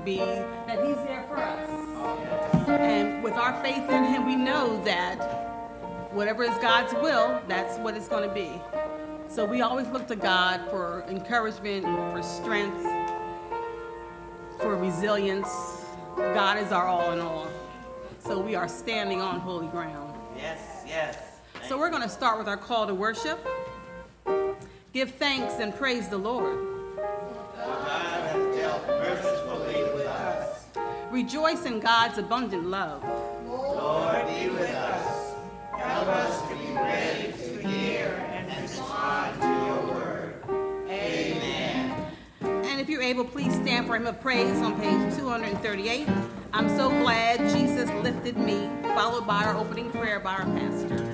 be, that He's there for us. And with our faith in Him, we know that whatever is God's will, that's what it's going to be. So we always look to God for encouragement, for strength, for resilience. God is our all in all. So we are standing on holy ground. Yes, yes. So we're going to start with our call to worship. Give thanks and praise the Lord. Rejoice in God's abundant love. Lord, be with us. Help us to be ready to hear and respond to your word. Amen. And if you're able, please stand for hymn of praise on page 238. I'm so glad Jesus lifted me, followed by our opening prayer by our pastor.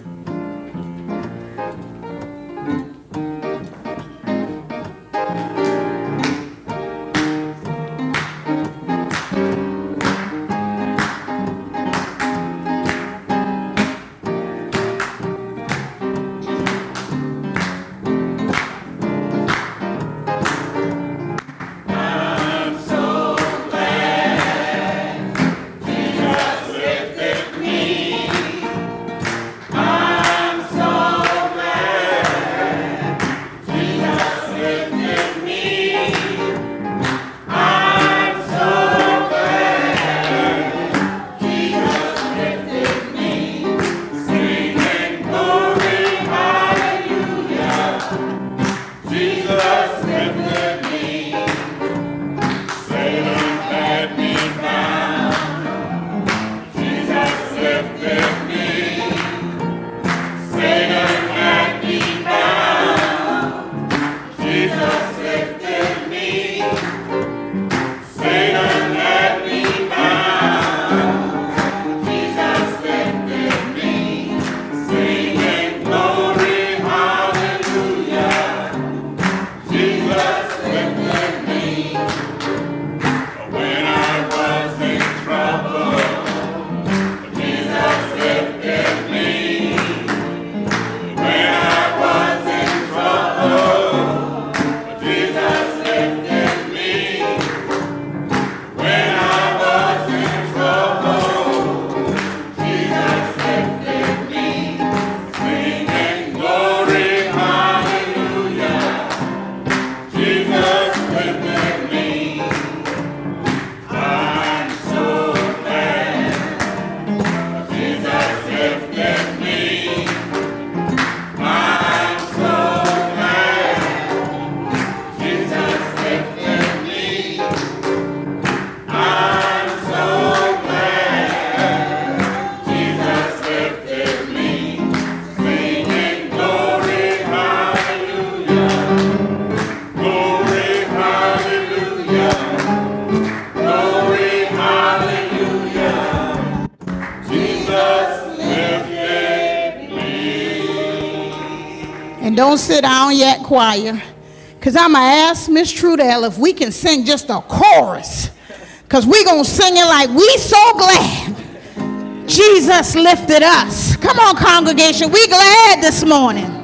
Jesus don't sit down yet, choir. Because I'm going to ask Miss Trudell if we can sing just a chorus. Because we're going to sing it like we so glad Jesus lifted us. Come on, congregation. We glad this morning.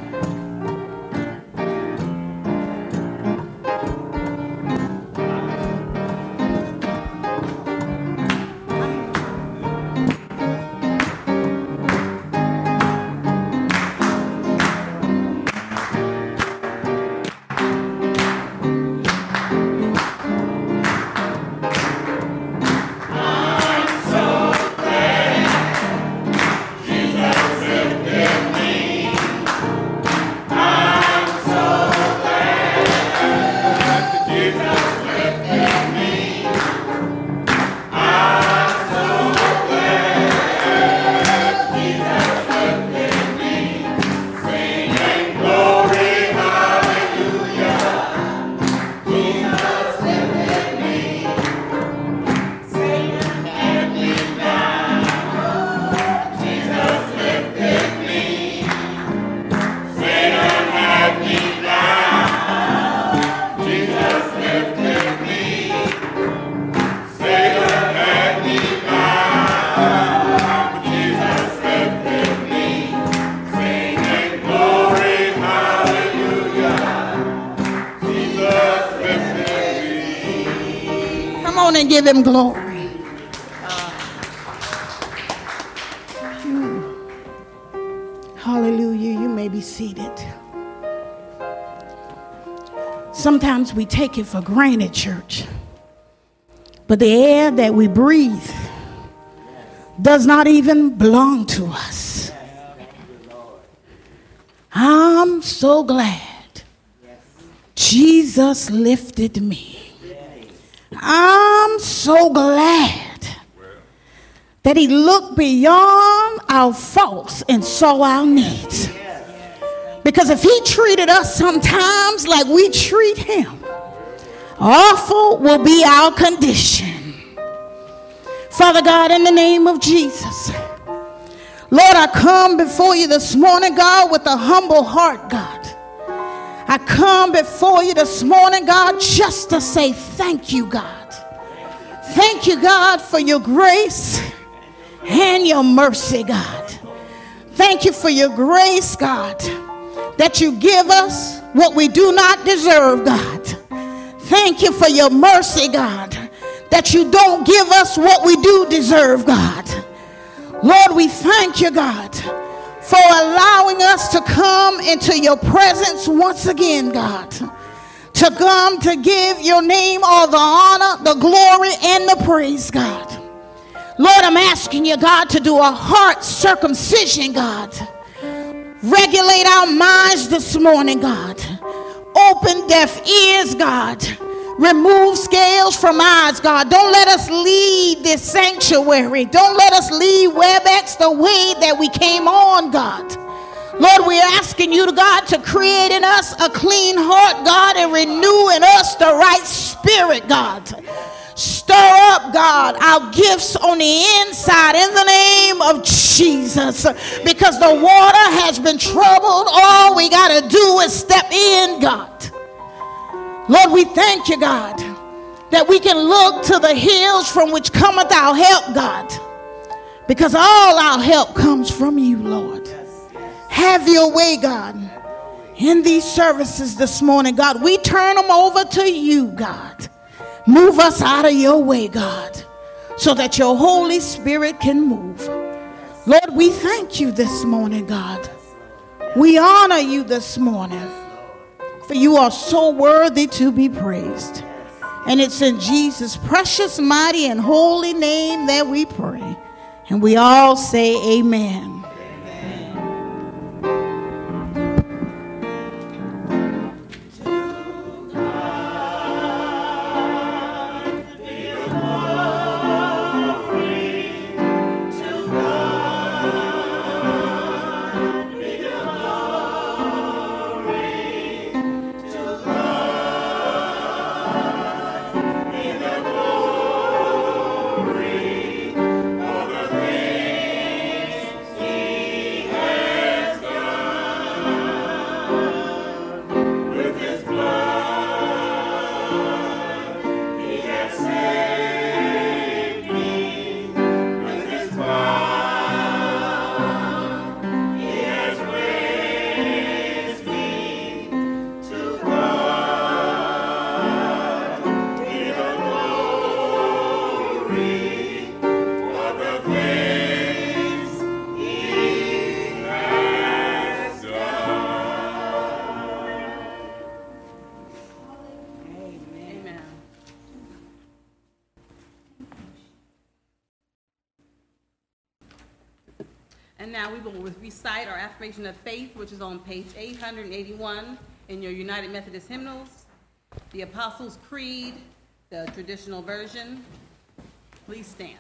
On and give him glory. Hallelujah. You may be seated. Sometimes we take it for granted, church. But the air that we breathe does not even belong to us. I'm so glad Jesus lifted me. I'm so glad that he looked beyond our faults and saw our needs. Because if he treated us sometimes like we treat him, awful will be our condition. Father God, in the name of Jesus, Lord, I come before you this morning, God, with a humble heart, God. I come before you this morning, God, just to say thank you, God. Thank you, God, for your grace and your mercy, God. Thank you for your grace, God, that you give us what we do not deserve, God. Thank you for your mercy, God, that you don't give us what we do deserve, God. Lord, we thank you, God, for allowing us to come into your presence once again, God. To come to give your name all the honor, the glory, and the praise, God. Lord, I'm asking you, God, to do a heart circumcision, God. Regulate our minds this morning, God. Open deaf ears, God. Remove scales from eyes, God. Don't let us leave this sanctuary. Don't let us leave WebEx the way that we came on, God. Lord, we're asking you, God, to create in us a clean heart, God, and renew in us the right spirit, God. Stir up, God, our gifts on the inside in the name of Jesus. Because the water has been troubled. All we got to do is step in, God. Lord, we thank you, God, that we can look to the hills from which cometh our help, God. Because all our help comes from you, Lord. Have your way, God, in these services this morning, God. We turn them over to you, God. Move us out of your way, God, so that your Holy Spirit can move. Lord, we thank you this morning, God. We honor you this morning, for you are so worthy to be praised. And it's in Jesus' precious, mighty, and holy name that we pray. And we all say, Amen. Affirmation of faith, which is on page 881 in your United Methodist hymnals, the Apostles' Creed, the traditional version. Please stand.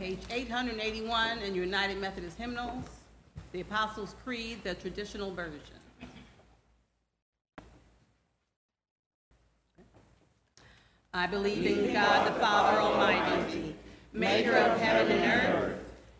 Page 881 in United Methodist hymnals, the Apostles' Creed, the traditional version. I believe in God the Father Almighty, maker of heaven and earth,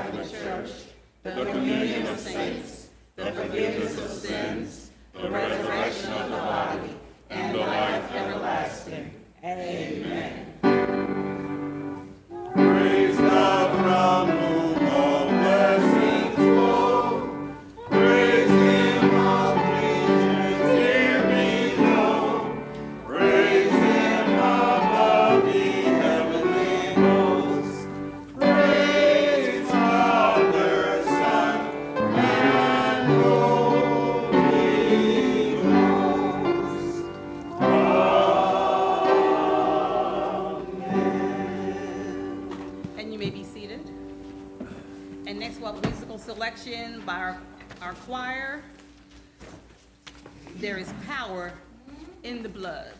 Catholic Church, the communion of saints, the forgiveness of sins, the resurrection of the body, and the life everlasting. Amen. There is power in the blood.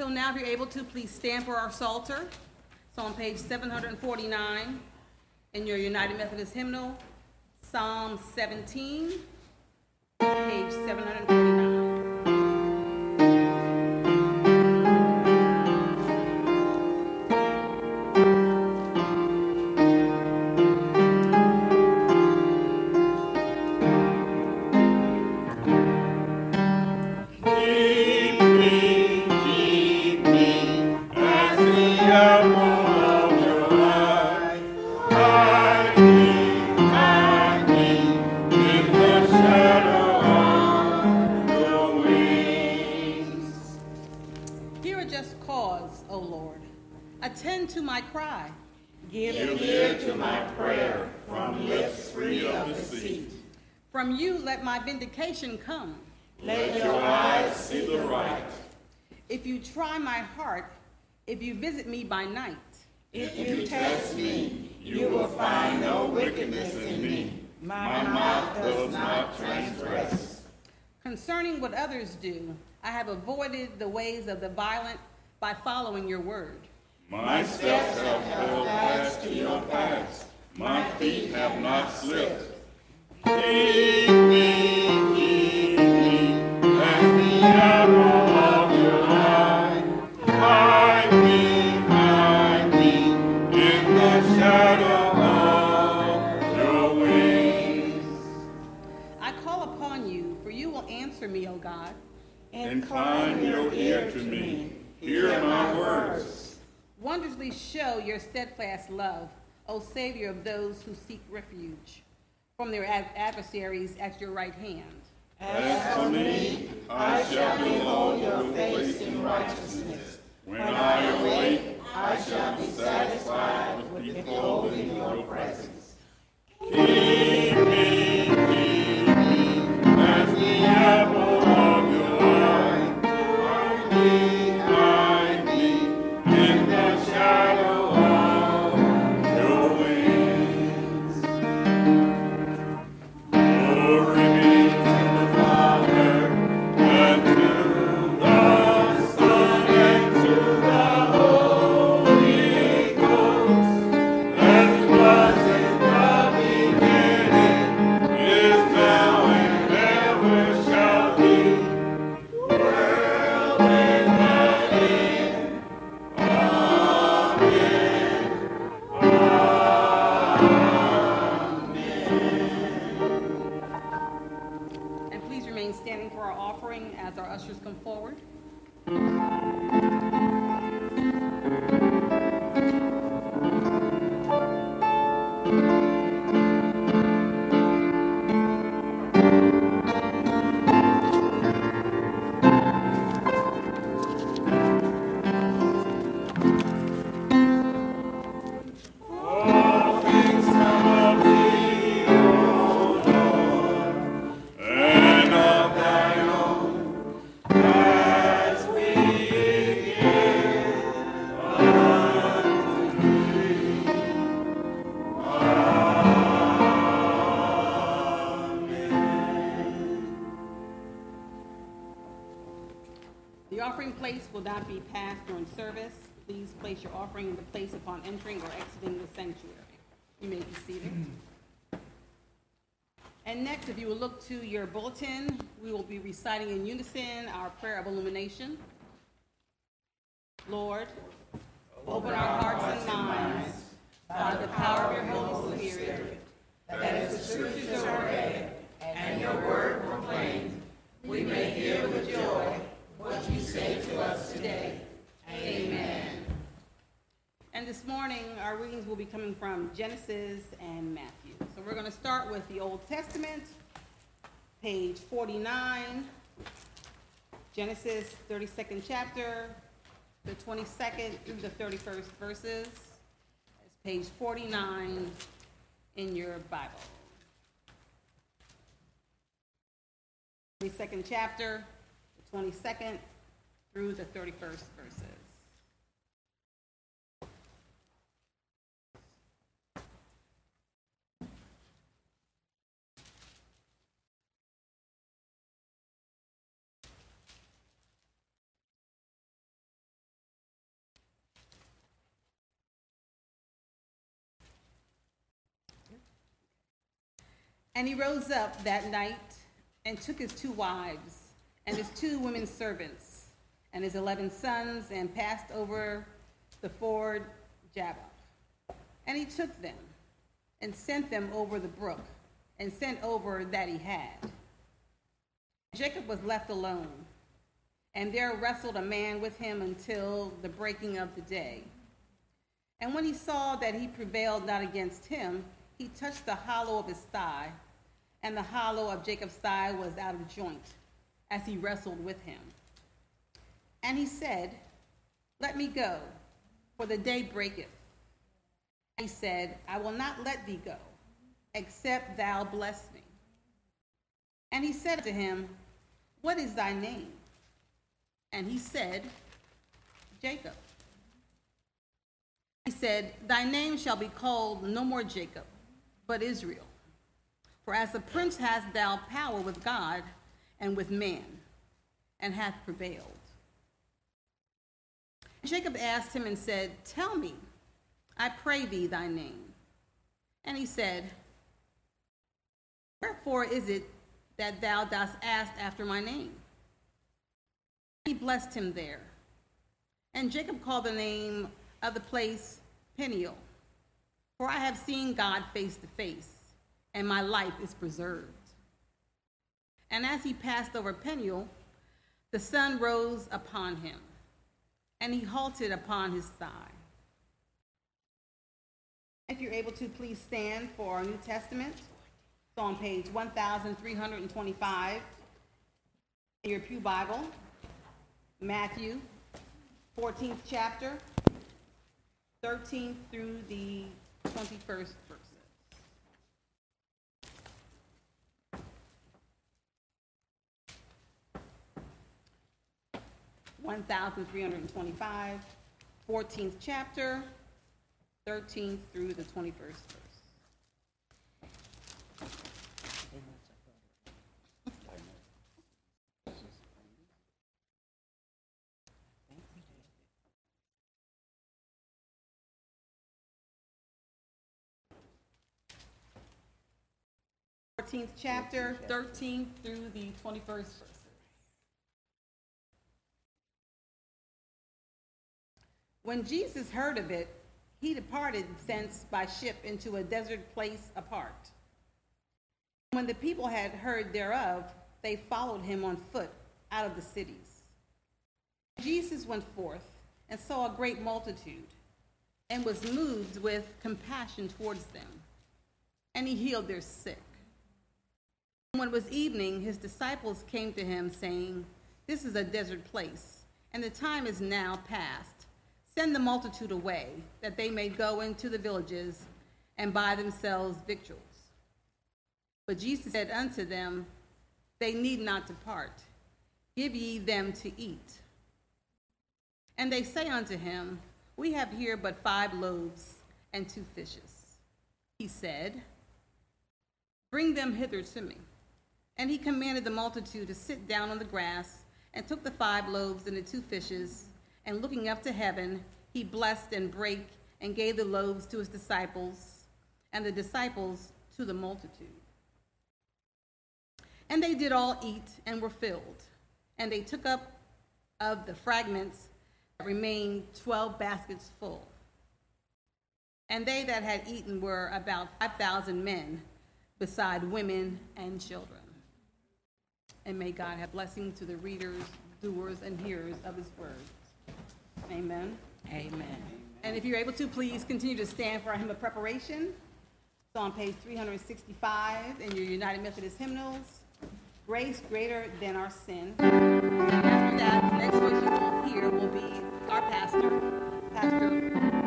So now if you're able to, please stand for our Psalter. It's on page 749 in your United Methodist hymnal, Psalm 17, page 749. The ways of the violent by following your word. my steps have held fast to your paths, my feet have not slipped. Keep me, keep me, as the apple Incline your ear to me, hear my words. Wondrously show your steadfast love, O Savior of those who seek refuge from their ad- adversaries at your right hand. As for me, I shall behold your face in righteousness. When I awake, I shall be satisfied with beholding your presence. Keep me, keep me, as the apple place your offering in the place upon entering or exiting the sanctuary. You may be seated. And next, if you will look to your bulletin, we will be reciting in unison our prayer of illumination. Lord, open our hearts and minds by the power of your Holy Spirit, that as the scriptures are read and your word proclaimed, we may hear with joy what you say to us today. Amen. And this morning, our readings will be coming from Genesis and Matthew. So we're going to start with the Old Testament, page 49, Genesis 32nd chapter, the 22nd through the 31st verses. Page 49 in your Bible. 22nd chapter, the 22nd through the 31st verses. And he rose up that night and took his two wives and his two women servants and his eleven sons and passed over the ford Jabbok. And he took them and sent them over the brook and sent over that he had. Jacob was left alone, and there wrestled a man with him until the breaking of the day. And when he saw that he prevailed not against him, he touched the hollow of his thigh, and the hollow of Jacob's thigh was out of joint as he wrestled with him. And he said, Let me go, for the day breaketh. He said, I will not let thee go, except thou bless me. And he said to him, What is thy name? And he said, Jacob. He said, Thy name shall be called no more Jacob, but Israel. For as a prince hast thou power with God and with man, and hath prevailed. Jacob asked him and said, Tell me, I pray thee, thy name. And he said, Wherefore is it that thou dost ask after my name? He blessed him there. And Jacob called the name of the place Peniel, for I have seen God face to face, and my life is preserved. And as he passed over Peniel, the sun rose upon him, and he halted upon his thigh. If you're able to, please stand for our New Testament. It's on page 1325 in your Pew Bible, Matthew 14th chapter, 13th through the 21st verses. 1,325, 14th chapter, 13th through the 21st verse. Fourteenth chapter, thirteenth through the twenty-first verse. When Jesus heard of it, he departed thence by ship into a desert place apart. When the people had heard thereof, they followed him on foot out of the cities. Jesus went forth and saw a great multitude, and was moved with compassion towards them, and he healed their sick. When it was evening, his disciples came to him, saying, This is a desert place, and the time is now past Send the multitude away, that they may go into the villages and buy themselves victuals. But Jesus said unto them, They need not depart. Give ye them to eat. And they say unto him, We have here but five loaves and two fishes. He said, Bring them hither to me. And he commanded the multitude to sit down on the grass, and took the five loaves and the two fishes and looking up to heaven, he blessed and brake and gave the loaves to his disciples, and the disciples to the multitude. And they did all eat and were filled. And they took up of the fragments that remained twelve baskets full. And they that had eaten were about 5,000 men, beside women and children. And may God have blessing to the readers, doers, and hearers of his word. Amen. Amen. And if you're able to, please continue to stand for our hymn of preparation. It's on page 365 in your United Methodist hymnals. Grace greater than our sin. And after that, the next voice you will hear will be our pastor, Pastor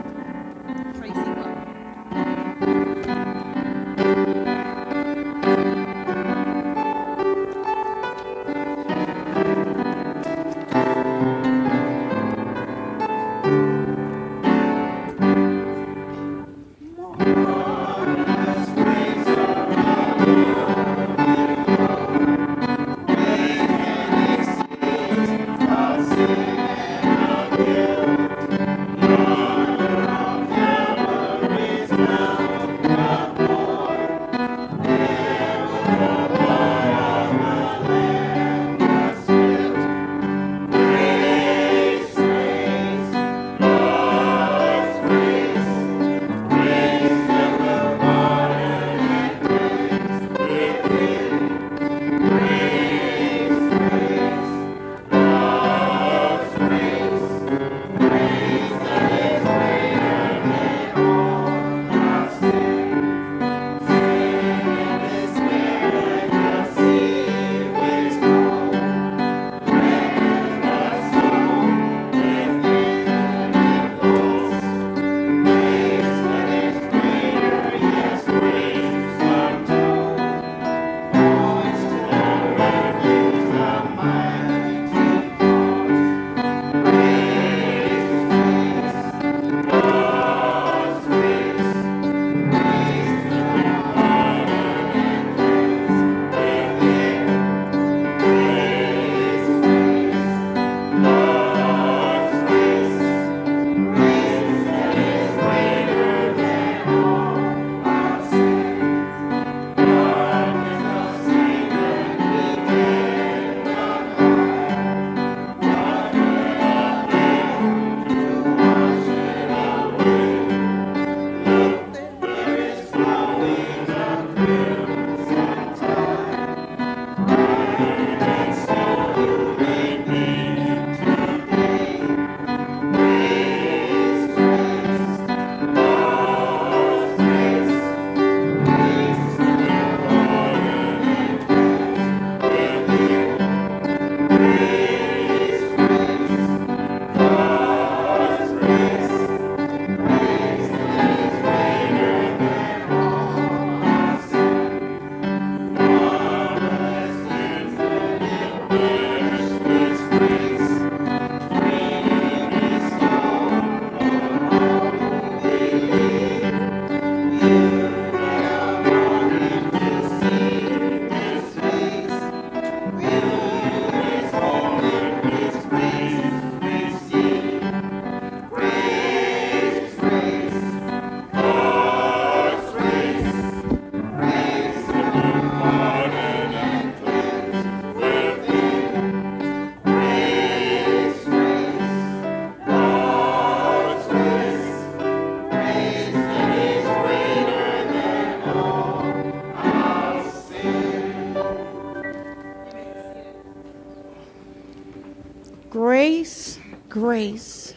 Grace,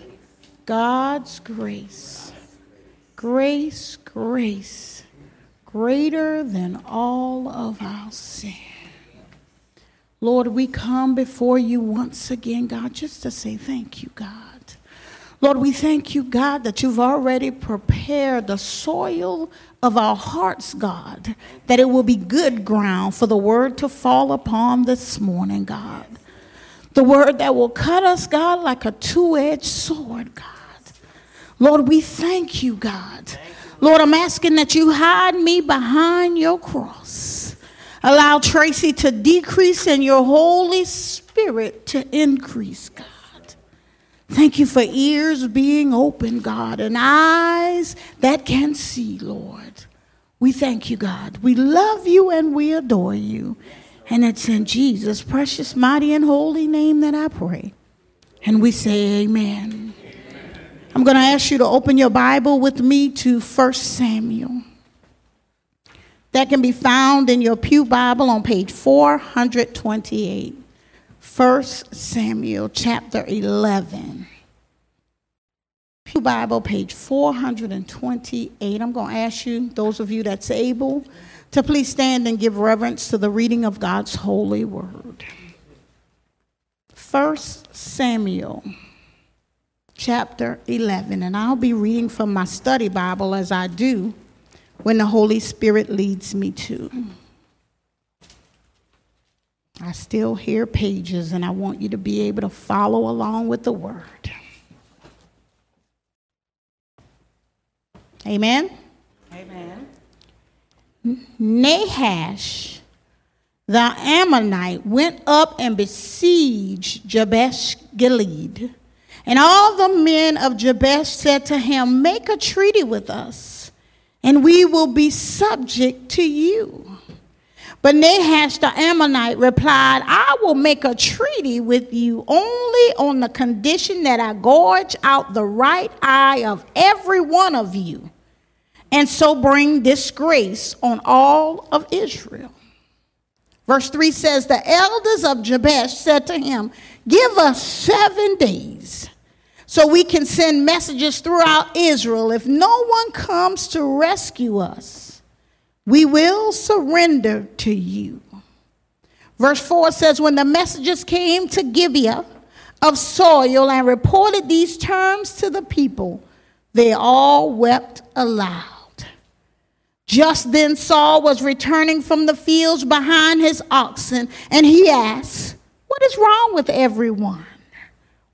God's grace, grace, grace, greater than all of our sin. Lord, we come before you once again, God, just to say thank you, God. Lord, we thank you, God, that you've already prepared the soil of our hearts, God, that it will be good ground for the word to fall upon this morning, God. The word that will cut us, God, like a two edged sword, God. Lord, we thank you, God. Lord, I'm asking that you hide me behind your cross. Allow Tracy to decrease and your Holy Spirit to increase, God. Thank you for ears being open, God, and eyes that can see, Lord. We thank you, God. We love you and we adore you. And it's in Jesus' precious, mighty, and holy name that I pray. And we say, Amen. I'm going to ask you to open your Bible with me to 1 Samuel. That can be found in your Pew Bible on page 428. 1 Samuel chapter 11. Pew Bible, page 428. I'm going to ask you, those of you that's able, to please stand and give reverence to the reading of God's holy word. 1 Samuel chapter 11. And I'll be reading from my study Bible as I do when the Holy Spirit leads me to. I still hear pages, and I want you to be able to follow along with the word. Amen? Amen. Nahash, the Ammonite, went up and besieged Jabesh Gilead. And all the men of Jabesh said to him, Make a treaty with us, and we will be subject to you. But Nahash the Ammonite replied, I will make a treaty with you only on the condition that I gorge out the right eye of every one of you, and so bring disgrace on all of Israel. Verse 3 says, The elders of Jabesh said to him, Give us seven days so we can send messages throughout Israel. If no one comes to rescue us, we will surrender to you. Verse 4 says, When the messengers came to Gibeah of Saul and reported these terms to the people, they all wept aloud. Just then Saul was returning from the fields behind his oxen, and he asked, What is wrong with everyone?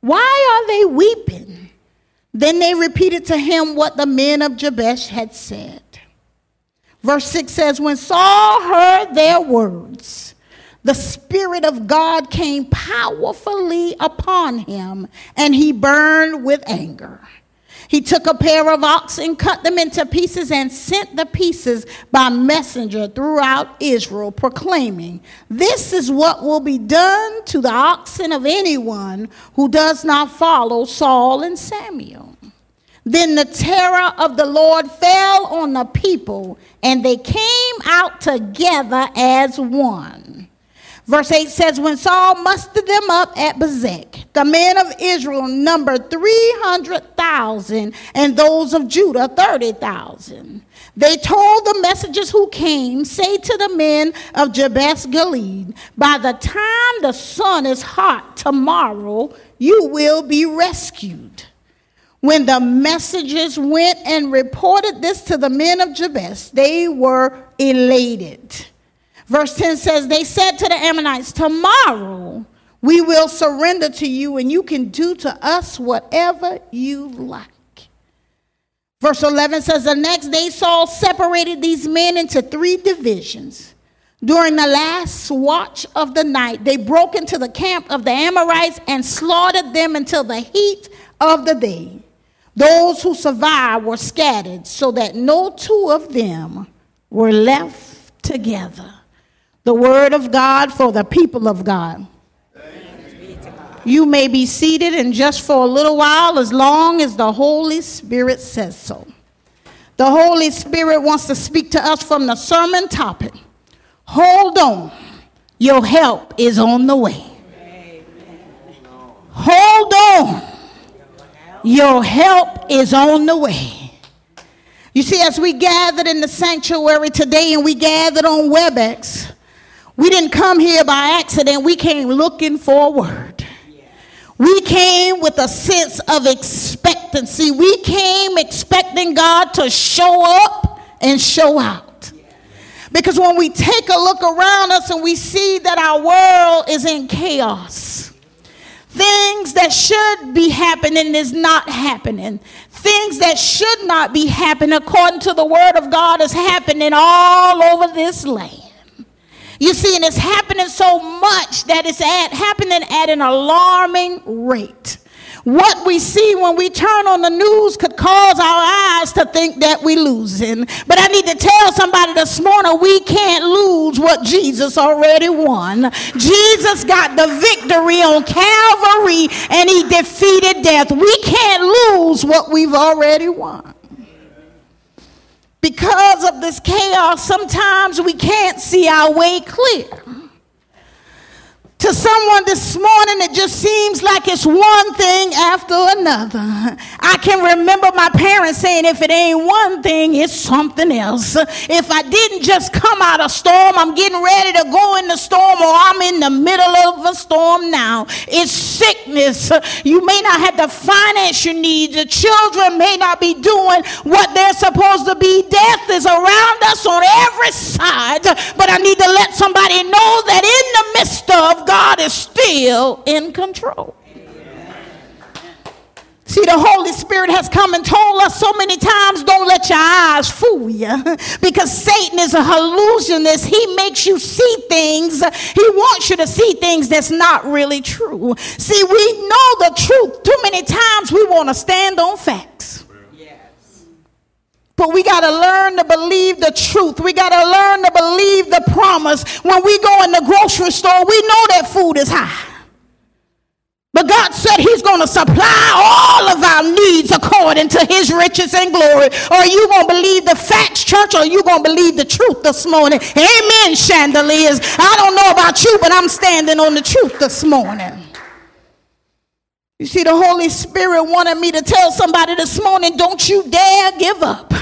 Why are they weeping? Then they repeated to him what the men of Jabesh had said. Verse 6 says, When Saul heard their words, the Spirit of God came powerfully upon him, and he burned with anger. He took a pair of oxen, cut them into pieces, and sent the pieces by messenger throughout Israel, proclaiming, This is what will be done to the oxen of anyone who does not follow Saul and Samuel. Then the terror of the Lord fell on the people, and they came out together as one. Verse 8 says, When Saul mustered them up at Bezek, the men of Israel numbered 300,000, and those of Judah 30,000. They told the messengers who came, Say to the men of Jabesh Gilead, By the time the sun is hot tomorrow, you will be rescued. When the messengers went and reported this to the men of Jabesh, they were elated. Verse 10 says, They said to the Ammonites, Tomorrow we will surrender to you, and you can do to us whatever you like. Verse 11 says, The next day Saul separated these men into three divisions. During the last watch of the night, they broke into the camp of the Amorites and slaughtered them until the heat of the day. Those who survived were scattered so that no two of them were left together. The word of God for the people of God. You may be seated and just for a little while as long as the Holy Spirit says so. The Holy Spirit wants to speak to us from the sermon topic. Hold on, your help is on the way. Hold on, Your help is on the way. You see, as we gathered in the sanctuary today and we gathered on WebEx, we didn't come here by accident. We came looking for a word. We came with a sense of expectancy. We came expecting God to show up and show out. Because when we take a look around us and we see that our world is in chaos, things that should be happening is not happening. Things that should not be happening according to the word of God is happening all over this land. You see, and it's happening so much that it's at, happening at an alarming rate. What we see when we turn on the news could cause our eyes to think that we're losing. But I need to tell somebody this morning we can't lose what Jesus already won. Jesus got the victory on Calvary and he defeated death. We can't lose what we've already won because of this chaos, sometimes we can't see our way clear. To someone this morning, it just seems like it's one thing after another. I can remember my parents saying, if it ain't one thing, it's something else. If I didn't just come out of storm, I'm getting ready to go in the storm, or I'm in the middle of a storm now. It's sickness. You may not have the finance you need. The children may not be doing what they're supposed to be. Death is around us on every side. But I need to let somebody know that in the midst of God is still in control. See, the Holy Spirit has come and told us so many times don't let your eyes fool you because Satan is a hallucinist. He makes you see things, he wants you to see things that's not really true. See, we know the truth. Too many times we want to stand on facts. But we got to learn to believe the truth. We got to learn to believe the promise. When we go in the grocery store, we know that food is high. But God said He's going to supply all of our needs according to His riches and glory. Or are you going to believe the facts, church, or are you going to believe the truth this morning? Amen, chandeliers. I don't know about you, but I'm standing on the truth this morning. You see, the Holy Spirit wanted me to tell somebody this morning don't you dare give up.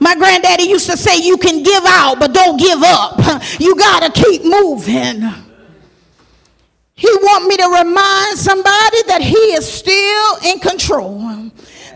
My granddaddy used to say, You can give out, but don't give up. You got to keep moving. He want me to remind somebody that he is still in control.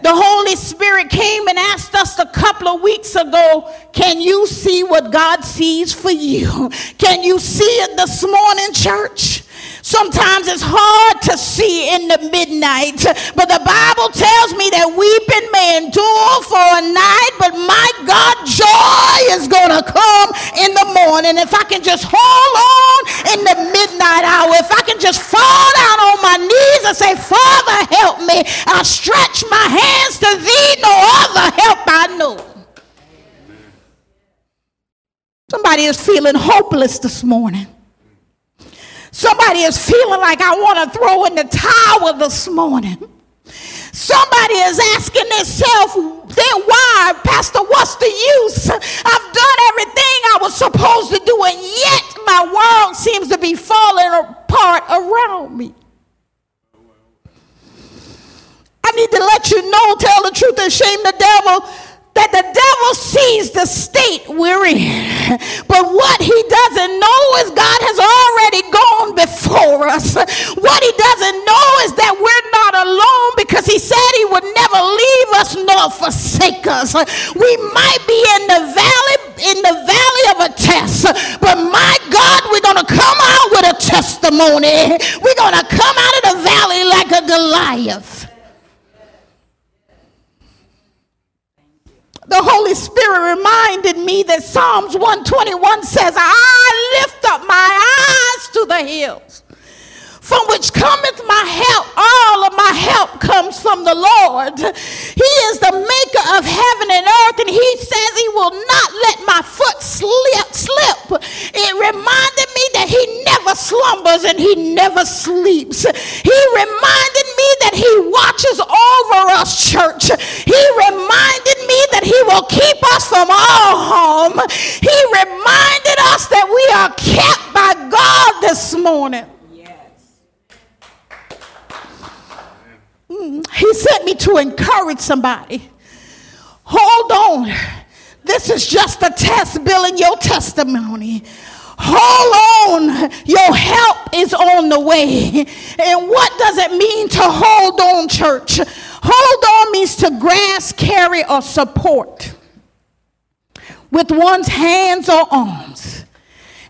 The Holy Spirit came and asked us a couple of weeks ago, can you see what God sees for you? Can you see it this morning, church? Sometimes it's hard to see in the midnight, but the Bible tells me that weeping may endure for a night, but my God, joy is going to come in the morning. If I can just hold on in the midnight hour, if I can just fall down on my knees and say, Father, help me, I stretch my hands to thee, no other help I know. Somebody is feeling hopeless this morning. Somebody is feeling like I want to throw in the towel this morning. Somebody is asking themselves, then why, Pastor, what's the use? I've done everything I was supposed to do, and yet my world seems to be falling apart around me. I need to let you know, tell the truth and shame the devil that the devil sees the state we're in. But what he doesn't know is God has already gone before us. What he doesn't know is that we're not alone because he said he would never leave us nor forsake us. We might be in the valley in the valley of a test, but my God, we're going to come out with a testimony. We're going to come out of the valley like a Goliath. The Holy Spirit reminded me that Psalms 121 says, I lift up my eyes to the hills from which cometh my help. All of my help comes from the Lord. He is the maker of heaven and earth, and He says He will not let my foot slip. slip. It reminded me that He never slumbers and He never sleeps. He reminded me that He watches over us, church. He reminded me that He will keep us from all harm. He reminded us that we are kept by God this morning. He sent me to encourage somebody. Hold on. This is just a test building your testimony. Hold on. Your help is on the way. And what does it mean to hold on, church? Hold on means to grasp, carry, or support with one's hands or arms.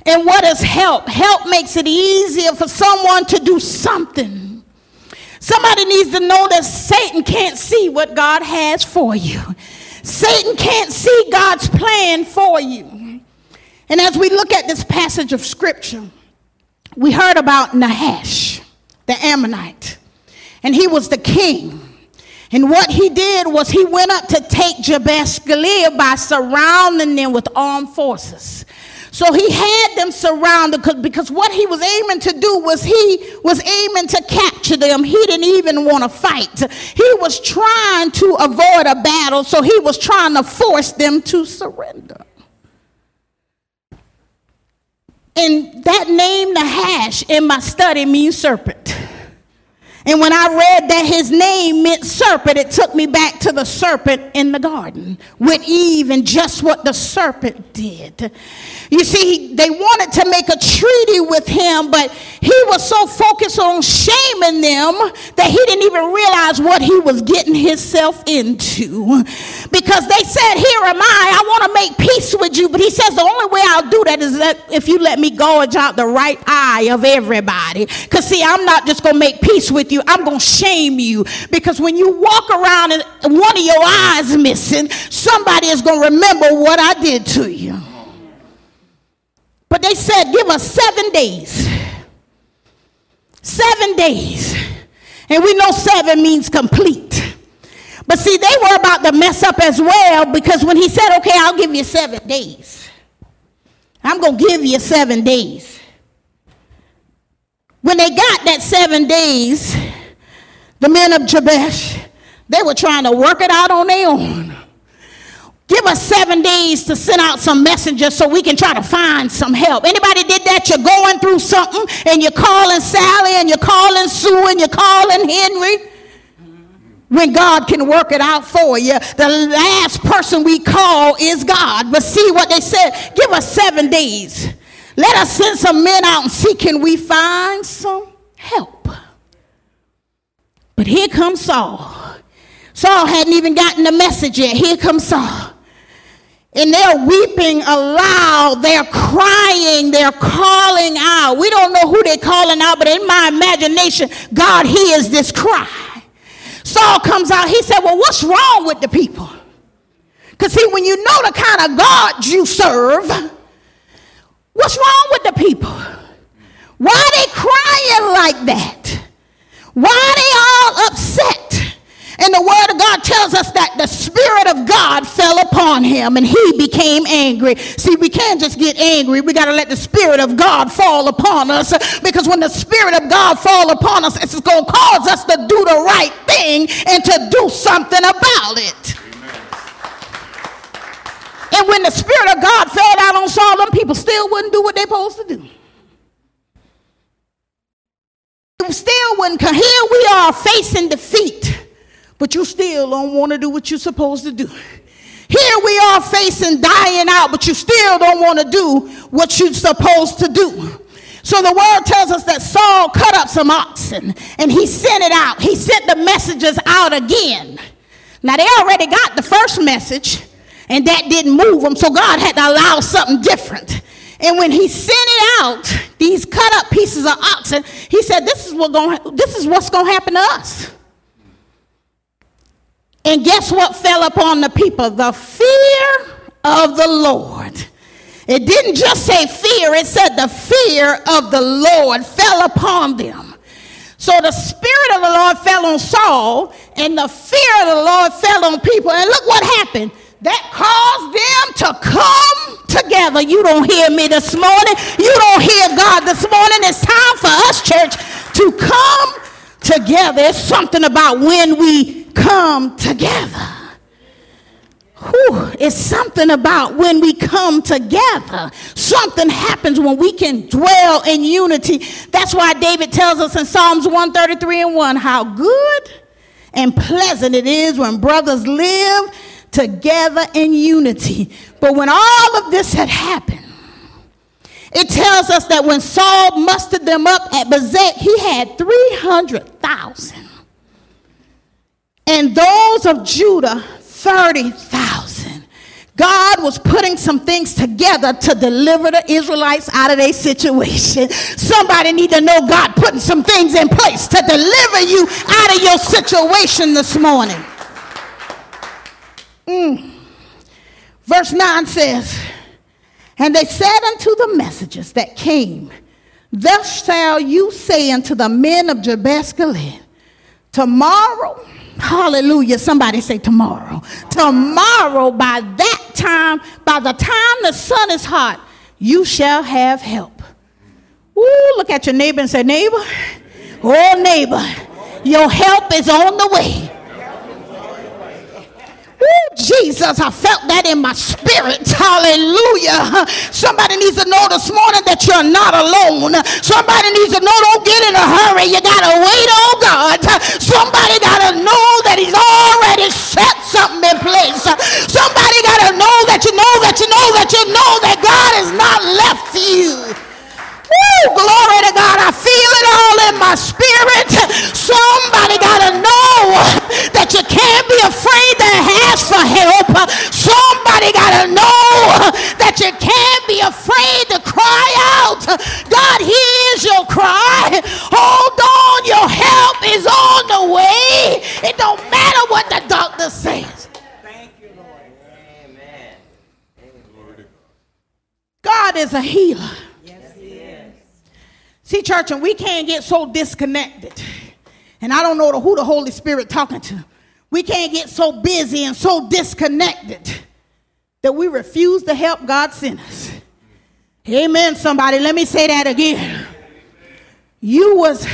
And what is help? Help makes it easier for someone to do something. Somebody needs to know that Satan can't see what God has for you. Satan can't see God's plan for you. And as we look at this passage of scripture, we heard about Nahash, the Ammonite, and he was the king. And what he did was he went up to take Jabesh Gilead by surrounding them with armed forces. So he had them surrounded because what he was aiming to do was he was aiming to capture them. He didn't even want to fight. He was trying to avoid a battle, so he was trying to force them to surrender. And that name, Nahash, in my study means serpent. And when I read that his name meant serpent, it took me back to the serpent in the garden with Eve and just what the serpent did. You see, they wanted to make a treaty with him, but he was so focused on shaming them that he didn't even realize what he was getting himself into. Because they said, Here am I, I want to make peace with you. But he says, The only way I'll do that is that if you let me gouge out the right eye of everybody. Because, see, I'm not just going to make peace with you, I'm going to shame you. Because when you walk around and one of your eyes missing, somebody is going to remember what I did to you. But they said, Give us seven days. Seven days. And we know seven means complete. But see, they were about to mess up as well because when he said, Okay, I'll give you seven days, I'm going to give you seven days. When they got that seven days, the men of Jabesh, they were trying to work it out on their own. Give us seven days to send out some messengers so we can try to find some help. Anybody did that? You're going through something and you're calling Sally and you're calling Sue and you're calling Henry. When God can work it out for you, the last person we call is God. But see what they said give us seven days. Let us send some men out and see can we find some help. But here comes Saul. Saul hadn't even gotten the message yet. Here comes Saul and they're weeping aloud, they're crying, they're calling out. We don't know who they're calling out, but in my imagination, God hears this cry. Saul comes out, he said, Well, what's wrong with the people? Because, see, when you know the kind of God you serve, what's wrong with the people? Why are they crying like that? Why are they all upset? And the word of God tells us that the Spirit of God fell upon him and he became angry. See, we can't just get angry. We got to let the Spirit of God fall upon us because when the Spirit of God fall upon us, it's going to cause us to do the right thing and to do something about it. And when the Spirit of God fell out on Saul, them people still wouldn't do what they're supposed to do. Still wouldn't come. Here we are facing defeat but you still don't want to do what you're supposed to do. Here we are facing dying out, but you still don't want to do what you're supposed to do. So the word tells us that Saul cut up some oxen and he sent it out. He sent the messages out again. Now they already got the first message and that didn't move them, so God had to allow something different. And when he sent it out, these cut up pieces of oxen, he said, This is, what going, this is what's going to happen to us. And guess what fell upon the people? The fear of the Lord. It didn't just say fear, it said the fear of the Lord fell upon them. So the spirit of the Lord fell on Saul, and the fear of the Lord fell on people. And look what happened. That caused them to come together. You don't hear me this morning. You don't hear God this morning. It's time for us, church, to come together. It's something about when we come together. Whew, it's something about when we come together. Something happens when we can dwell in unity. That's why David tells us in Psalms 133 and 1 how good and pleasant it is when brothers live together in unity. But when all of this had happened, it tells us that when Saul mustered them up at Bezek, he had 300,000. And those of Judah, 30,000. God was putting some things together to deliver the Israelites out of their situation. Somebody need to know God putting some things in place to deliver you out of your situation this morning. Mm. Verse 9 says, And they said unto the messengers that came, Thus shall you say unto the men of Jabesh Gilead, Tomorrow, hallelujah, somebody say tomorrow. Tomorrow, by that time, by the time the sun is hot, you shall have help. Ooh, look at your neighbor and say, Neighbor, oh, neighbor, your help is on the way. Jesus, I felt that in my spirit. Hallelujah. Somebody needs to know this morning that you're not alone. Somebody needs to know don't get in a hurry. You got to wait on God. Somebody got to know that He's already set something in place. Somebody got to know that you know that you know that you know that God has not left you. Woo, glory to God. I feel it all in my spirit. Somebody got to know that you can't be afraid to ask for help. Somebody got to know that you can't be afraid to cry out. God hears your cry. Hold on, your help is on the way. It don't matter what the doctor says. Thank you, Lord. Amen. God is a healer. See, church, and we can't get so disconnected. And I don't know who the Holy Spirit talking to. We can't get so busy and so disconnected that we refuse to help God sent us. Amen, somebody. Let me say that again. You was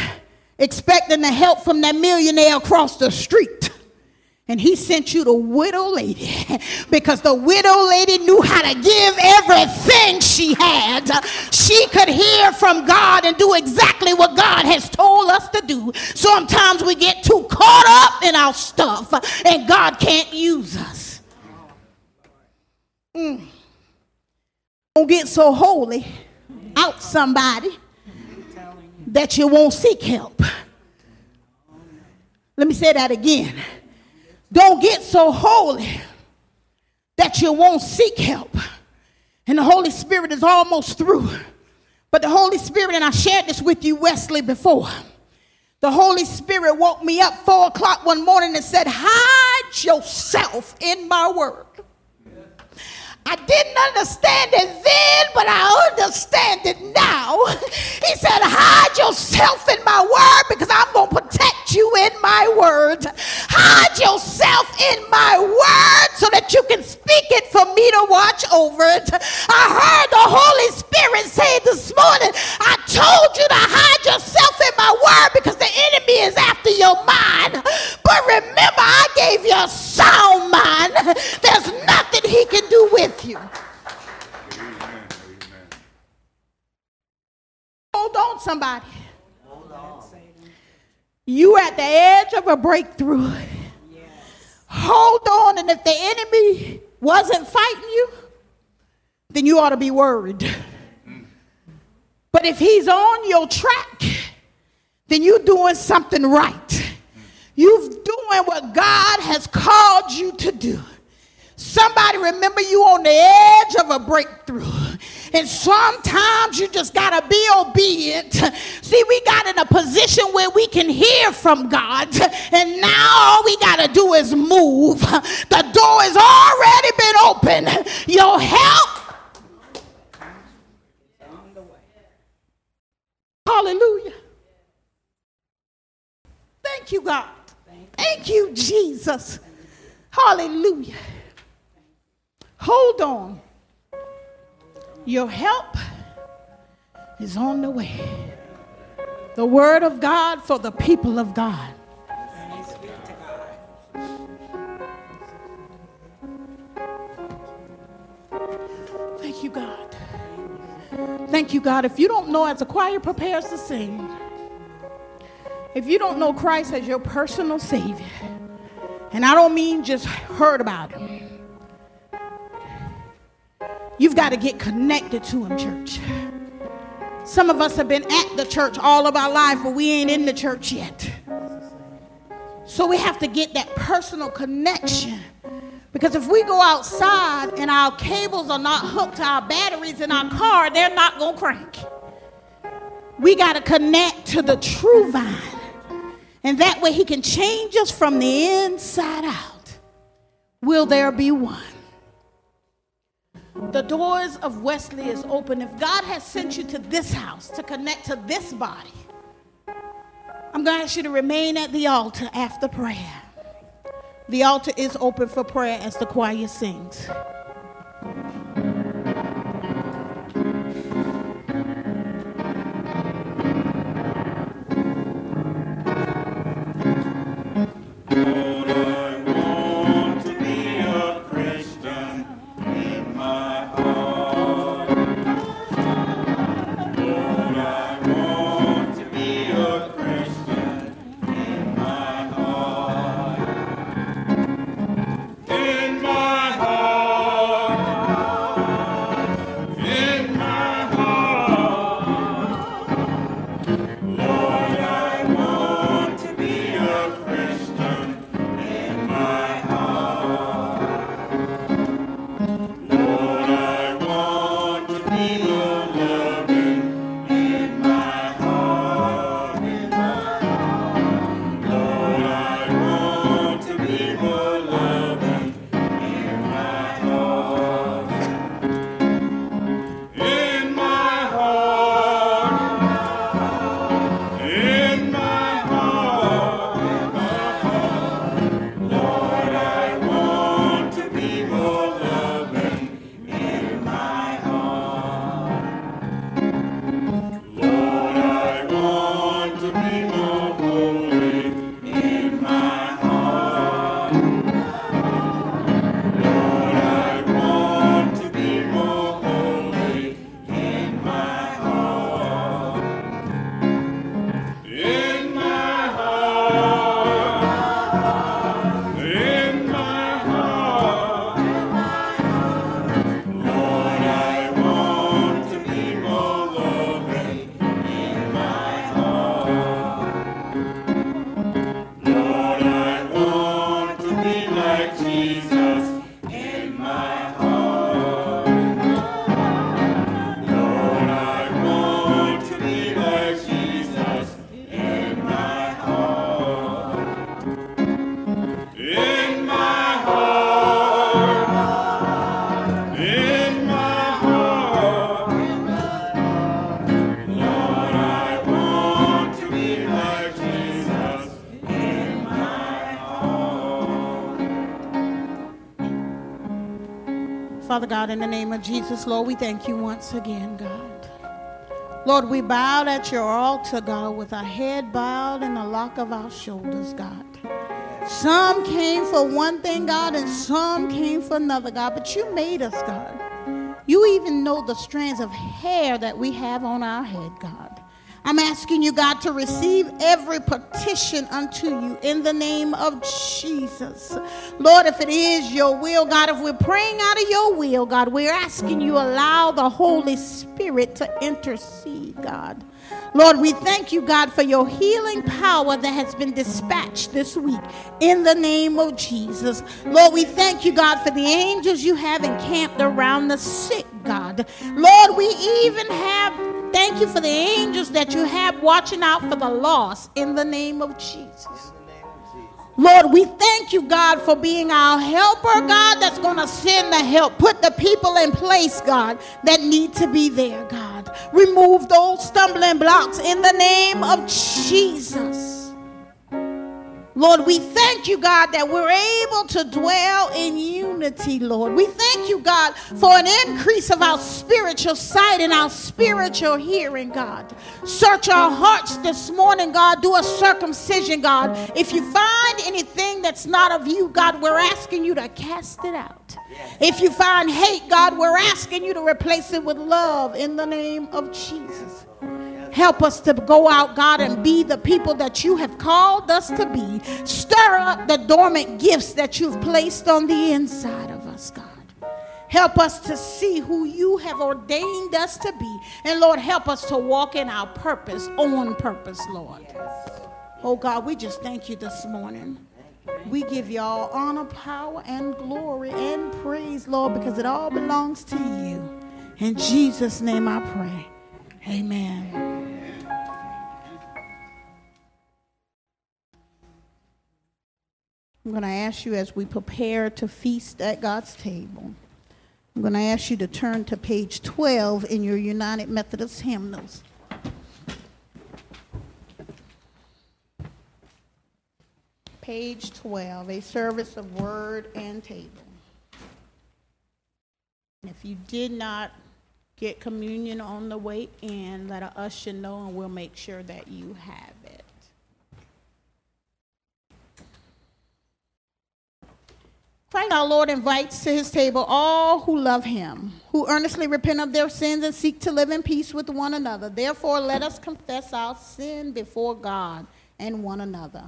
expecting the help from that millionaire across the street. And he sent you the widow lady because the widow lady knew how to give everything she had. She could hear from God and do exactly what God has told us to do. Sometimes we get too caught up in our stuff and God can't use us. Mm. Don't get so holy out somebody that you won't seek help. Let me say that again. Don't get so holy that you won't seek help. And the Holy Spirit is almost through. But the Holy Spirit, and I shared this with you, Wesley, before. The Holy Spirit woke me up four o'clock one morning and said, Hide yourself in my word. I didn't understand it then, but I understand it now. He said, Hide yourself word. Hide yourself in my word so that you can speak it for me to watch over it. I heard the Holy Spirit say this morning, I told you to hide yourself in my word because the enemy is after your mind. But remember, I gave you a sound mind. There's nothing he can do with you. Hold on, somebody. You at the edge of a breakthrough. Hold on, and if the enemy wasn't fighting you, then you ought to be worried. But if he's on your track, then you're doing something right. You're doing what God has called you to do. Somebody remember you on the edge of a breakthrough. And sometimes you just got to be obedient. See, we got in a position where we can hear from God. And now all we got to do is move. The door has already been open. Your help. Hallelujah. Thank you, God. Thank you, Jesus. Hallelujah. Hold on. Your help is on the way. The word of God for the people of God. Thank you, God. Thank you, God. If you don't know as a choir prepares to sing, If you don't know Christ as your personal Savior, and I don't mean just heard about Him, you've got to get connected to Him, church. Some of us have been at the church all of our life, but we ain't in the church yet. So we have to get that personal connection. Because if we go outside and our cables are not hooked to our batteries in our car, they're not going to crank. We got to connect to the true vine. And that way he can change us from the inside out. Will there be one? The doors of Wesley is open. If God has sent you to this house to connect to this body, I'm going to ask you to remain at the altar after prayer. The altar is open for prayer as the choir sings. Father In the name of Jesus, Lord, we thank you once again, God. Lord, we bowed at your altar, God, with our head bowed and the lock of our shoulders, God. Some came for one thing, God, and some came for another, God, but you made us, God. You even know the strands of hair that we have on our head, God. I'm asking you, God, to receive every petition unto you in the name of Jesus. Lord, if it is your will, God, if we're praying out of your will, God, we're asking you allow the Holy Spirit to intercede, God. Lord, we thank you, God, for your healing power that has been dispatched this week in the name of Jesus. Lord, we thank you, God, for the angels you have encamped around the sick, God. Lord, we even have Thank you for the angels that you have watching out for the lost in the name of Jesus. Lord, we thank you, God, for being our helper, God, that's going to send the help. Put the people in place, God, that need to be there, God. Remove those stumbling blocks in the name of Jesus. Lord, we thank you, God, that we're able to dwell in unity, Lord. We thank you, God, for an increase of our spiritual sight and our spiritual hearing, God. Search our hearts this morning, God. Do a circumcision, God. If you find anything that's not of you, God, we're asking you to cast it out. If you find hate, God, we're asking you to replace it with love in the name of Jesus. Help us to go out, God, and be the people that you have called us to be. Stir up the dormant gifts that you've placed on the inside of us, God. Help us to see who you have ordained us to be. And Lord, help us to walk in our purpose, on purpose, Lord. Oh God, we just thank you this morning. We give you all honor, power, and glory and praise, Lord, because it all belongs to you. In Jesus' name I pray. Amen. I'm going to ask you as we prepare to feast at God's table. I'm going to ask you to turn to page 12 in your United Methodist hymnals. Page 12, a service of word and table. If you did not get communion on the way in, let a usher know and we'll make sure that you have it. Christ our Lord invites to his table all who love him, who earnestly repent of their sins and seek to live in peace with one another. Therefore, let us confess our sin before God and one another.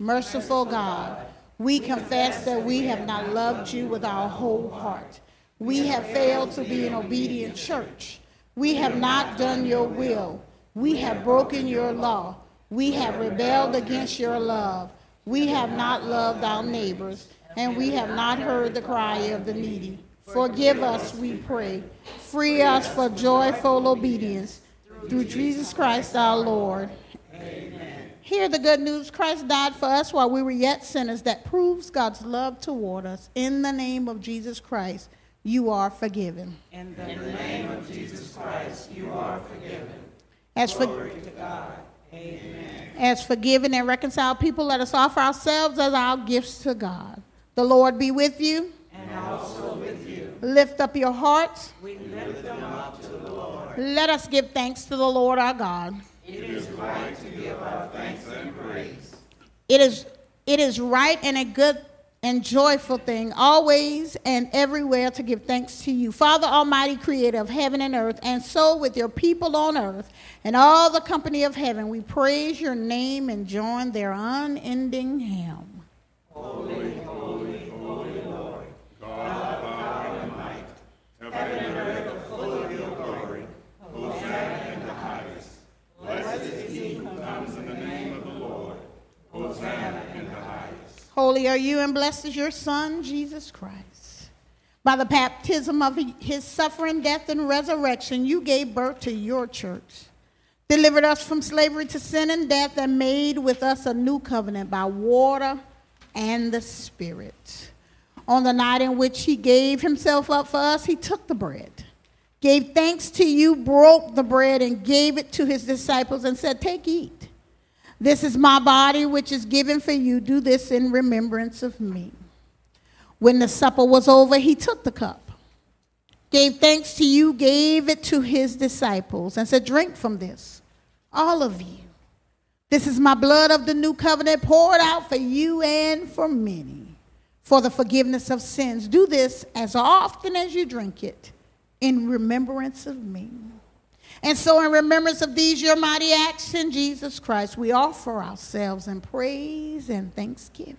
Merciful God, we confess that we have not loved you with our whole heart. We have failed to be an obedient church. We have not done your will. We have broken your law. We have rebelled against your love. We have not loved our neighbors and we have not heard the cry of the needy. Forgive us, we pray. Free us for joyful obedience through Jesus Christ our Lord. Amen. Hear the good news Christ died for us while we were yet sinners. That proves God's love toward us. In the name of Jesus Christ, you are forgiven. In the name of Jesus Christ, you are forgiven. As for, Glory to God. Amen. As forgiven and reconciled people, let us offer ourselves as our gifts to God. The Lord be with you. And also with you. Lift up your hearts. We lift them up to the Lord. Let us give thanks to the Lord our God. It is right to give our thanks and praise. It is it is right and a good and joyful thing always and everywhere to give thanks to you, Father Almighty, creator of heaven and earth, and so with your people on earth and all the company of heaven, we praise your name and join their unending hymn. Holy, holy Lord. God, power and might, heaven and earth are full of your glory. Hosanna in the highest. Blessed is he who comes in the name of the Lord. Hosanna in the highest. Holy are you, and blessed is your Son, Jesus Christ. By the baptism of his suffering, death, and resurrection, you gave birth to your church, delivered us from slavery to sin and death, and made with us a new covenant by water and the Spirit. On the night in which he gave himself up for us, he took the bread, gave thanks to you, broke the bread, and gave it to his disciples, and said, Take, eat. This is my body, which is given for you. Do this in remembrance of me. When the supper was over, he took the cup, gave thanks to you, gave it to his disciples, and said, Drink from this, all of you. This is my blood of the new covenant poured out for you and for many for the forgiveness of sins. Do this as often as you drink it in remembrance of me. And so, in remembrance of these, your mighty acts in Jesus Christ, we offer ourselves in praise and thanksgiving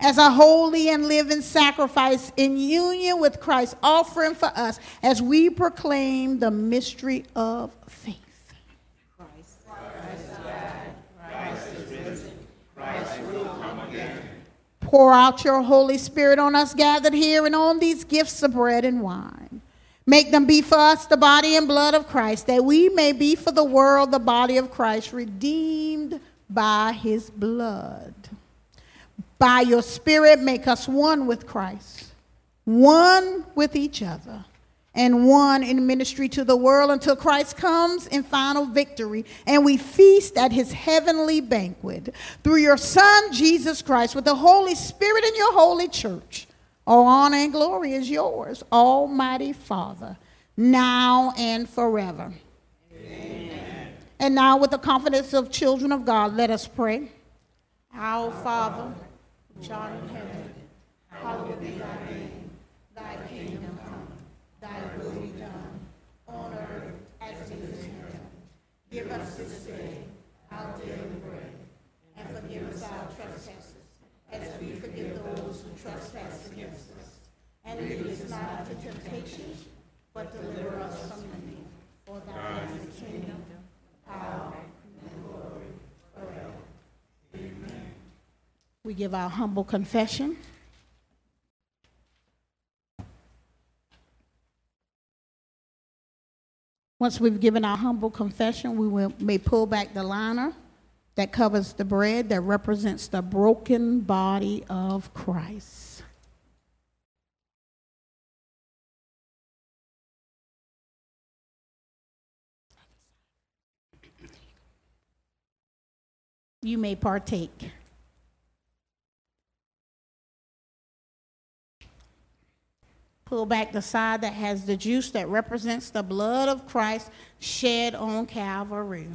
as a holy and living sacrifice in union with Christ, offering for us as we proclaim the mystery of faith. Pour out your Holy Spirit on us gathered here and on these gifts of bread and wine. Make them be for us the body and blood of Christ, that we may be for the world the body of Christ, redeemed by his blood. By your Spirit, make us one with Christ, one with each other and one in ministry to the world until Christ comes in final victory and we feast at his heavenly banquet through your Son, Jesus Christ, with the Holy Spirit in your holy church. All honor and glory is yours, Almighty Father, now and forever. Amen. And now, with the confidence of children of God, let us pray. Our Father, art in heaven, hallowed be thy name. Thy kingdom come, thy will be done, on earth as it is in heaven. Give us this day our daily bread, and forgive us our trespasses, as we forgive those who trespass against us. And lead us not into temptation, but deliver us from evil. For thine is the kingdom, power, and glory forever. Amen. We give our humble confession. Once we've given our humble confession, we will, may pull back the liner that covers the bread that represents the broken body of Christ. You may partake. Pull back the side that has the juice that represents the blood of Christ shed on Calvary.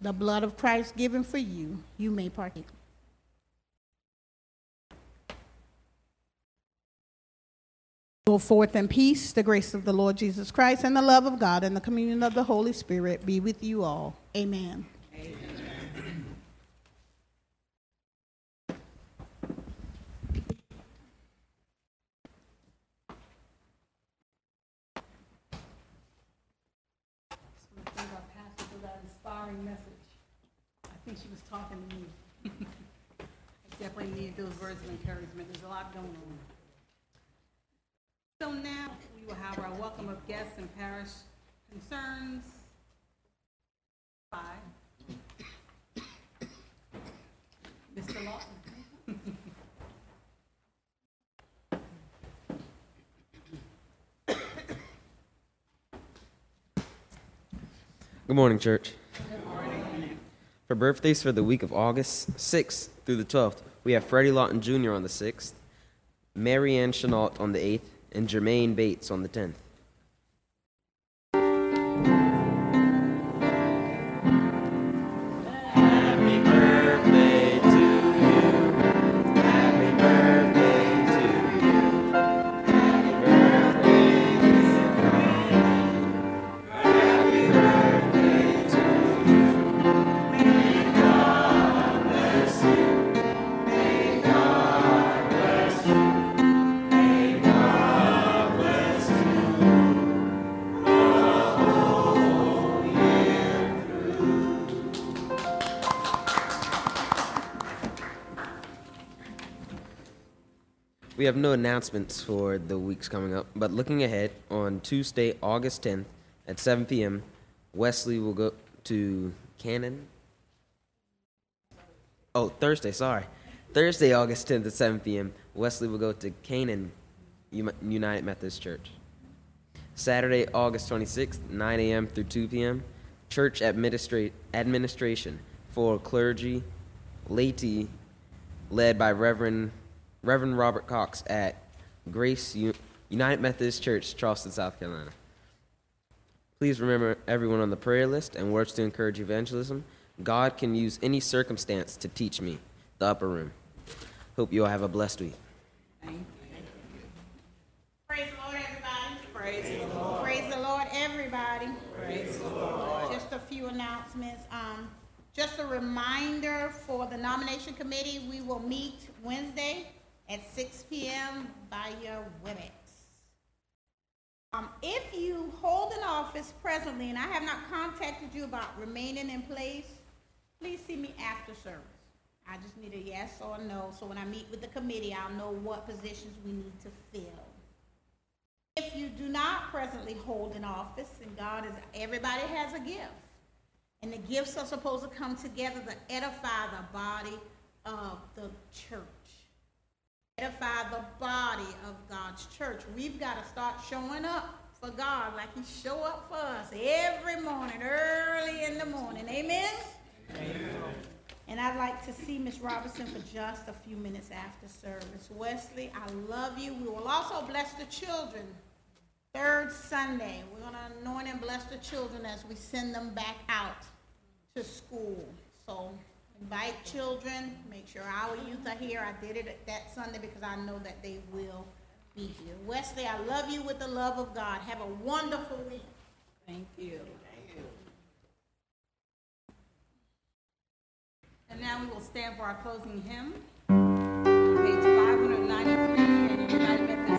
The blood of Christ given for you, you may partake. Go forth in peace. The grace of the Lord Jesus Christ and the love of God and the communion of the Holy Spirit be with you all. Amen. I think our pastor for that inspiring message. I think she was talking to me. I definitely need those words of encouragement. There's a lot going on. So now we will have our welcome of guests and parish concerns. Five. Mr. Lawton. Good morning, church. For birthdays for the week of August 6th through the 12th, we have Freddie Lawton Jr. on the 6th, Marianne Ann Chenault on the 8th, and Jermaine Bates on the 10th. No announcements for the weeks coming up, but looking ahead, on Tuesday, August 10th at 7 p.m., Wesley will go to Cannon. Oh, Thursday, sorry. Thursday, August 10th at 7 p.m., Wesley will go to Canaan United Methodist Church. Saturday, August 26th, 9 a.m. through 2 p.m., church administra- administration for clergy, laity, led by Reverend Reverend Robert Cox at Grace U- United Methodist Church, Charleston, South Carolina. Please remember everyone on the prayer list and words to encourage evangelism. God can use any circumstance to teach me. The upper room. Hope you all have a blessed week. Praise the Lord, everybody. Praise the Lord. Praise the Lord, everybody. Praise the Lord. Just a few announcements. Um, just a reminder for the nomination committee, we will meet Wednesday at six P M via WebEx. Um, if you hold an office presently, and I have not contacted you about remaining in place, please see me after service. I just need a yes or a no, so when I meet with the committee, I'll know what positions we need to fill. If you do not presently hold an office, and God is, everybody has a gift. And the gifts are supposed to come together to edify the body of the church. Edify the body of God's church. We've got to start showing up for God like He show up for us every morning, early in the morning. Amen? And I'd like to see Miss Robinson for just a few minutes after service. Wesley, I love you. We will also bless the children. Third Sunday, we're going to anoint and bless the children as we send them back out to school. So invite children, make sure our youth are here. I did it that Sunday because I know that they will be here. Wesley, I love you with the love of God. Have a wonderful week. Thank you. Thank you. And now we will stand for our closing hymn. Page 593 in the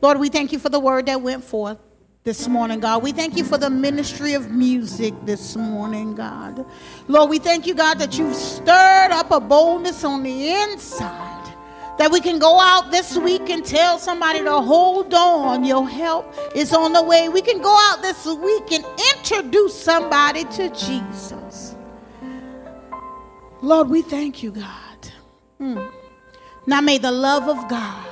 Lord, we thank you for the word that went forth this morning, God. We thank you for the ministry of music this morning, God. Lord, we thank you, God, that you've stirred up a boldness on the inside that we can go out this week and tell somebody to hold on. Your help is on the way. We can go out this week and introduce somebody to Jesus. Lord, we thank you, God. Mm. Now may the love of God,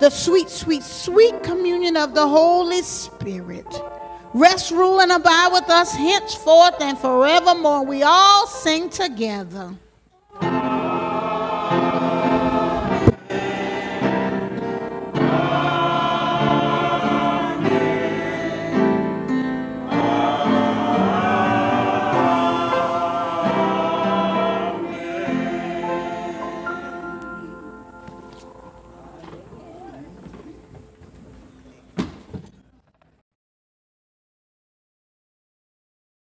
the sweet, sweet, sweet communion of the Holy Spirit rest, rule, and abide with us henceforth and forevermore. We all sing together.